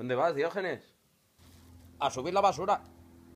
¿Dónde vas, Diógenes? A subir la basura.